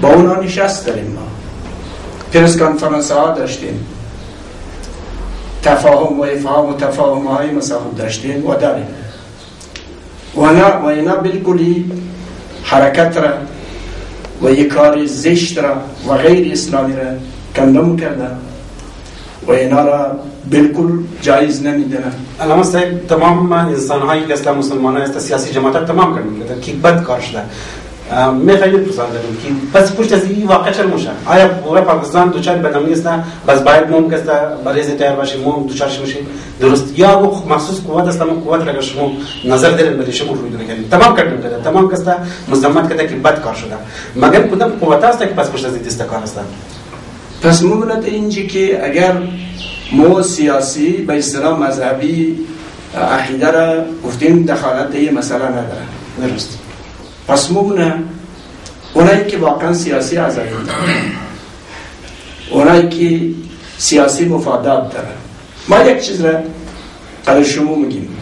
با اونا نشست داریم ما پرس کانفرانس ها داشتیم تفاهم و افهام و تفاهم های مصاحب داشتیم و داریم و اینا, و اینا بالکلی حرکت را و یک کار زشت را و غیر اسلامی را کندم کردن و اینا را بالکل جایز نمیدنن علامه صاحب تمام انسان هایی که اسلام مسلمان است سیاسی جماعت تمام کردن که بد کار شده میخواهید بپسندیم که پس پشت از این واقع چل موشه آیا برای پاکستان دوچار بدمی است نه بس باید موم کسته برای زی تیار باشی موم دوچار شی موشی درست یا گو مخصوص قوات است موم قوات لگه شما نظر دیرین بلی شما روی دونه کردیم تمام کردیم کرده تمام کسته مزمت کرده که بد کار شده مگر کدام قوات است که پس پشت از این دسته کار است پس ممنت اینجی که اگر مو سیاسی به اصطلاح مذهبی عقیده را گفتیم دخالت یه مسئله نداره درست پس مبنه اونایی که واقعا سیاسی ازایی دارن اونایی که سیاسی مفادات دارن ما یک چیز را قدر شما میگیم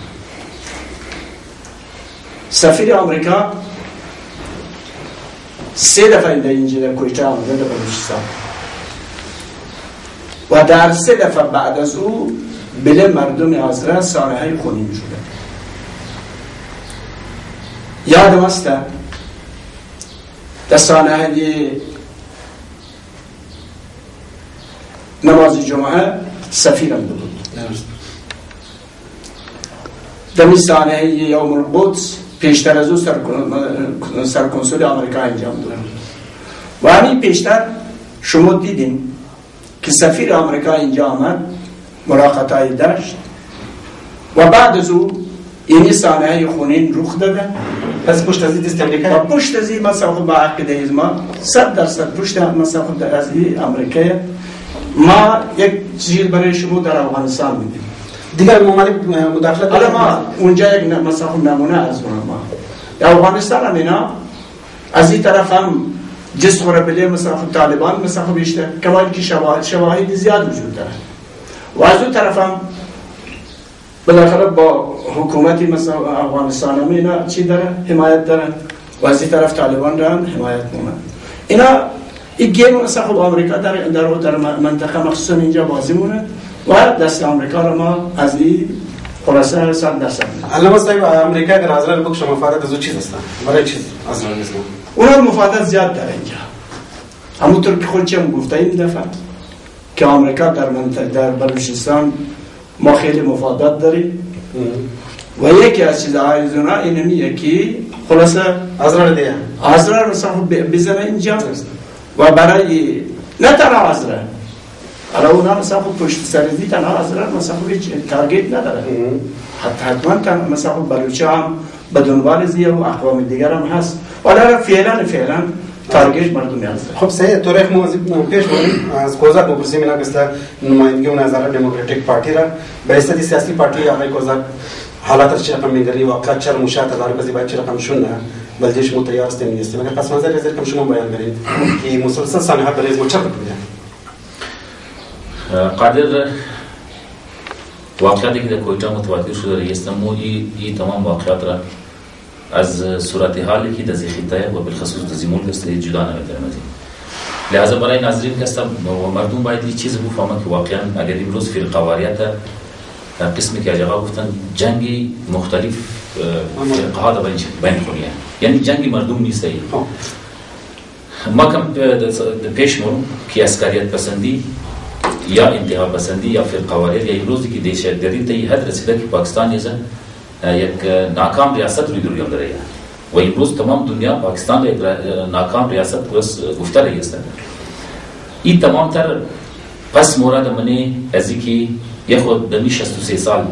سفیر امریکا سه دفعه در اینجا در کویتا آمده در بلوچستان و در سه دفعه بعد از او بله مردم آزره سارهای خونی می شده یاد ماست در اهلی نماز جمعه سفیرم بود در این یوم القدس پیشتر از او سرکنسول آمریکا انجام داد و همین پیشتر شما دیدیم که سفیر آمریکا اینجا آمد مراقطای داشت و بعد از او این سانه خونین رخ داده پس پشت از این دست امریکا پشت از این مثلا خود با عقیده از ما صد درصد پشت مثلا خود از این امریکا ما یک چیز برای شما در افغانستان میدیم دیگر ممالک مداخله حالا ما اونجا یک مثلا خود نمونه از اون ما افغانستان هم اینا از این طرف هم جس قربلی مثلا خود طالبان مثلا خود بیشتر کمالی که شواهد شواهد زیاد وجود داره و از اون طرف هم بالاخره با حکومتی مثل افغانستان هم اینا چی داره حمایت دارن و از این طرف طالبان را حمایت میکنن اینا این گیم اصلا خب آمریکا در در در منطقه مخصوصا اینجا بازی مونه و دست آمریکا را ما از این خلاصه صد دست. علامه صاحب آمریکا در نظر بک شما مفادات از چیز هستن برای چیز از نیست اونا مفادت زیاد داره اینجا همونطور که چیم گفته این دفعه که آمریکا در منطقه در بلوچستان ما خیلی مفادات داریم و یکی از چیزهای زنا اینمیه که خلاصه ازرار دیگه ازرار رو صرف بزنه اینجا و برای نه تنها ازرار حالا اونا مثلا پشت سرزی تنها ازرار مثلا خب هیچ تارگیت نداره حتی حتما تن مثلا بلوچه هم به دنبال زیر و اقوام دیگر هم هست ولی فعلا فعلا target خب سه تاریخ ما پیش بریم از کوزک مبرزی می نگسته نمایندگی و نظر دموکراتیک پارتی را به استدی سیاسی پارتی آقای کوزک حالات چه رقم میگری واقعا چه مشاهد دار بزی باید چه رقم شونه بلکه شما تیار است نیست مگر پس منظر از کم شما بیان برید که مسلسل سانحه بلیز مو چه قادر واقعاتی که در کویتا متواتر شده است مو ای تمام واقعات را از صورت حالی که در خطه و بالخصوص در زیمون دسته جدا نمیتونه از این لحظه برای ناظرین کسته و مردم باید یه چیز بفهمه که واقعا اگر امروز فرقواریت قسمی که اجاقا گفتن جنگ مختلف فرقه ها در بین خوریه یعنی جنگ مردم نیسته ما کم پیش مرم که اسکریت پسندی یا انتها پسندی یا فرقواریت یا امروزی که دیشه در این تایی حد رسیده که پاکستان یزن یک ناکام ریاست روی رویم داره و امروز تمام دنیا پاکستان را یک ناکام ریاست گفته رही است این تمام تر پس مورد منه از که یک خود دمی 63 سال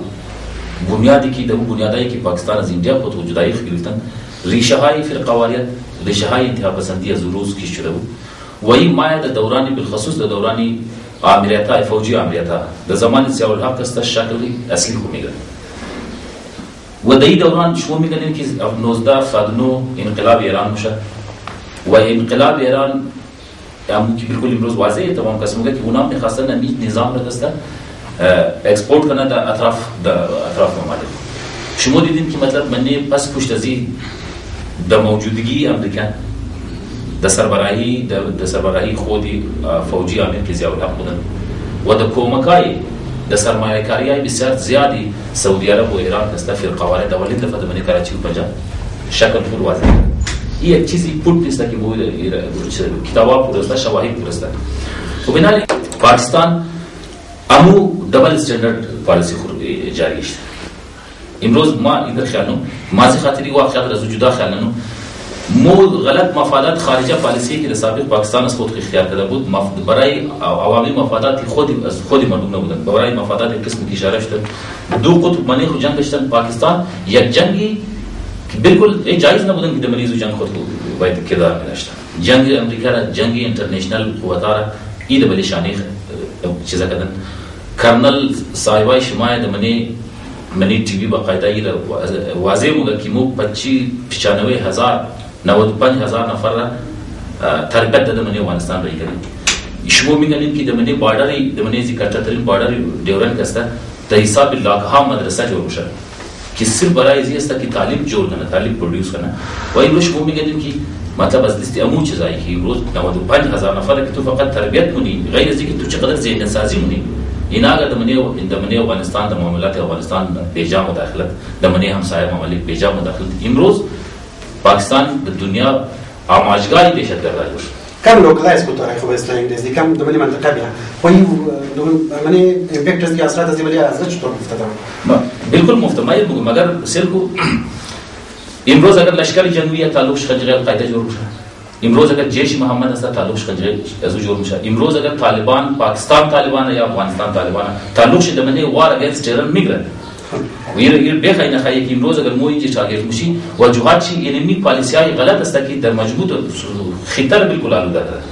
بنیادی که در بنیادی که پاکستان از انڈیا خود خود جدایی گرفتن ریشه های فرقواریت ریشه های انتها پسندی از روز کش شده بود و این مایه در دورانی بالخصوص در دورانی عملیات فوجی عملیات در زمان سیاول حق است شکل اصلی کو میگرد و در این دوران شما میگنید که 19 فدنو انقلاب ایران میشه و انقلاب ایران همون که بالکل امروز واضحه تمام کسی میگه که اونا میخواستن همیت نظام را دسته اکسپورت کنه در اطراف در اطراف ممالک شما دیدین که مطلب من پس پشت از این در موجودگی امریکا در سربراهی در سربراهی خودی فوجی امیر که زیاد حق بودن و در کمکای د سرمایه کاری های بسیار زیادی سعودی عرب و ایران هسته فی القوانین در ولی دفعه من کراچی و پنجاب شکل پور واضح این یک چیزی پود نیست که بود کتابا پورسته شواهد پورسته و بنابراین پاکستان امو دبل استندرد پالیسی جاری است امروز ما این خیالم ماضی خاطری واقعیت را جدا خیالنم مود غلط مفادات خارجه پالیسی که در سابق پاکستان از خود اختیار کرده بود برای عوامی مفادات خود از خود مردم نبودن برای مفادات قسم کی اشاره شد دو قطب منی خود جنگ داشتن پاکستان یک جنگی بالکل جایز نبودن که مریض جنگ خود باید کردار می داشتن جنگ امریکا را جنگ انٹرنیشنل قوت را اید بلی شانی چیزا کردن کرنل صاحبای شما د منی منی ٹی وی باقاعدہ واضح ہوگا کہ مو پچیس پچانوے ہزار 95000 نفر را تربیت داده منی افغانستان رای کردیم شما میگنید که دمنی بارڈری دمنی زی کٹترین بارڈری ڈیورن کستا در حساب لاکها مدرسه جور میشه که صرف برای زی است که تعلیم جور کنه تعلیم پرودیوس کنه و امروز شما میگنید که مطلب از لیست امو چیزایی که امروز 95000 نفر که تو فقط تربیت کنی غیر از اینکه تو چقدر ذهن سازی کنی اینا اگر دمنی دمنی افغانستان د معاملات افغانستان بیجا مداخلت دمنی همسایه ممالک بیجا مداخلت امروز Pakistan bi dünya amaçgarî pêşetgerda bû. Kam lokala ez ku tarayê xwe Israîl dezî kam di milî mintiqe bîya. Xwî منی امپیکٹ اس کی اثرات از ولی از چطور مفتدا بالکل مفتما یہ مگر سیل کو امروز اگر لشکر جنگی تعلق شخنجر قاعده جور میشه امروز اگر جیش محمد است تعلق شخنجر از جور میشه امروز اگر طالبان پاکستان طالبان یا افغانستان طالبان تعلق شده منی وار اگینست ترور میگرن این بخیر نخواهی که امروز اگر موی شاگرد میشی وجوهات چی اینمی پالیسی های غلط است که در مجبوط خطر بالکل آلوده داره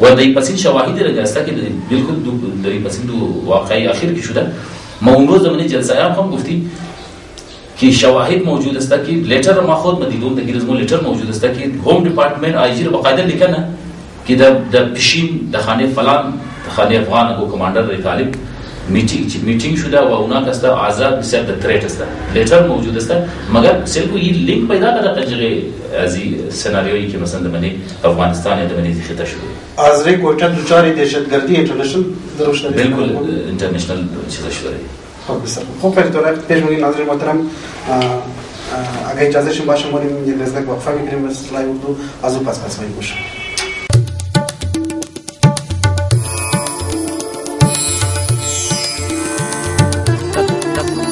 و دای پسین شواهد را است که بالکل دو دای پسین دو واقعی اخیر که شده ما امروز من جلسه ایام هم گفتیم که شواهد موجود است که لیتر ما خود ما دیدم تقریبا لیتر موجود است که هوم دیپارتمنت آیجی رو بقاعده لکھنا که در در پشین در خانه فلان خانه افغان کو کمانڈر ری طالب میتینگ میتینگ شده و اونا کستا عذاب بسیار در تریت است لیتر موجود است مگر سلکو یه لینک پیدا کرده قنجره از سناریویی که مثلا دمنی افغانستان یا دمنی خطه شده از ری کوچن تو چاری دهشتگردی انٹرنشنل دروش نده بلکل انٹرنشنل چیز شده خب بسیار خب فرید دولت پیش مونیم از محترم اگه اجازه شما شما یک رزنک وقفه بگیریم مثل اردو از او پس پس بایی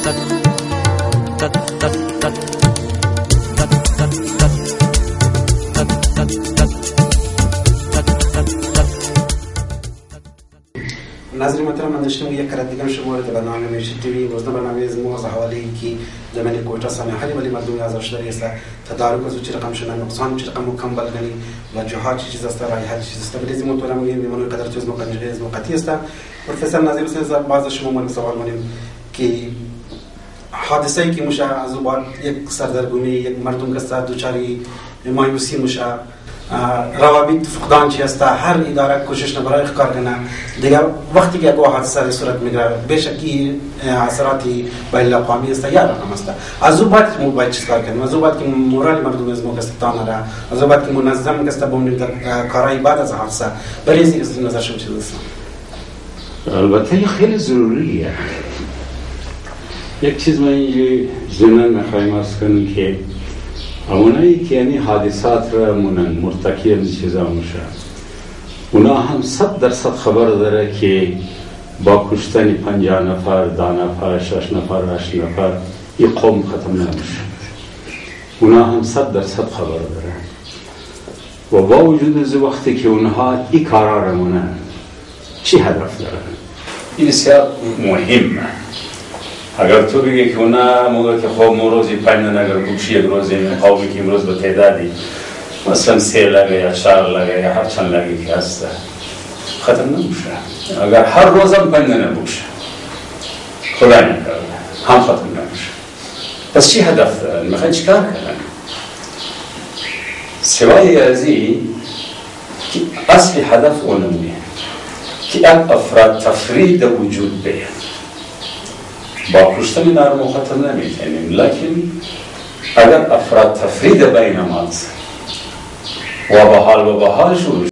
ناظرین محترم اندشنو یک کار دیگر شما در برنامه میشه تیوی روزنه برنامه از موز حواله کی زمین کوټه سامحه ولی مردم از اشدری است تدارک از چه رقم شنا نقصان چه رقم مکمل غنی و جهات چه چیز است رای هر چیز است ولی زمو تورم می من قدر چیز مقنجه از وقتی است پروفسور ناظر صاحب بعض شما من سوال منیم کی حادثه که موشه از او بار یک سردرگمی یک مردم کسته دوچاری مایوسی موشه روابط فقدان چی است هر اداره کوشش نه برای کار کنه دیگر وقتی که گواه حادثه صورت میگیره بشکی اثرات بین الاقوامی است یا رقم است از اون بعد مو باید چیکار کنیم از اون بعد که مورال مردم از مو کسب تان را از اون بعد که منظم کسب بوم کارهای بعد از حادثه برای از نظر شما چیز است البته خیلی ضروریه یک چیز من اینجا زمنان میخواییم از کنیم که اونایی که یعنی حادثات را مونن مرتکی این چیزا موشن اونا هم صد درصد خبر داره که با کشتن پنجا نفر ده نفر شش نفر هشت نفر این قوم ختم نمیشه اونا هم صد درصد خبر داره و با وجود از وقتی که اونها این کارا را مونن چی هدف دارن این سیار مهمه اگر تو بگی که نه موقع که خب ما روزی پنج اگر گوشی یک روز مقابل که امروز به تعدادی مثلا سه لگه یا چهار لگه یا هر چند لگه که هست ختم نمیشه اگر هر روزم پنج بوشه خدا نکرده هم ختم نمیشه پس چی هدف دارن؟ میخواین کار کنن؟ سوای از این که اصل هدف اونمیه که افراد تفرید وجود بیاد با کشتن در مخاطب نمیتونیم لکن اگر افراد تفرید بین ماست و به حال و به حالشون